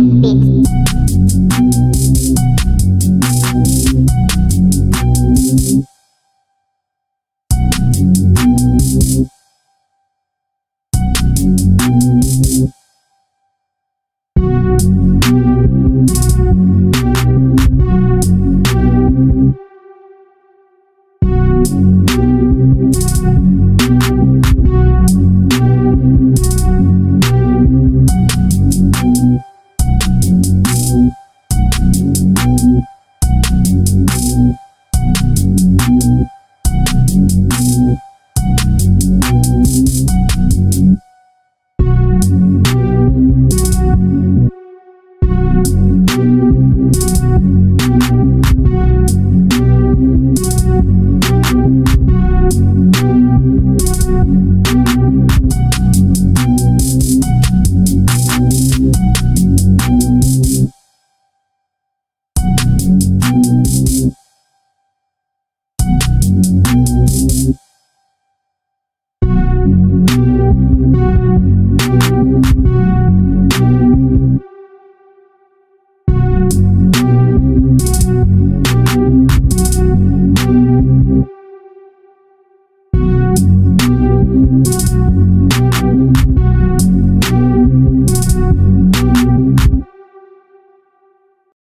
beats.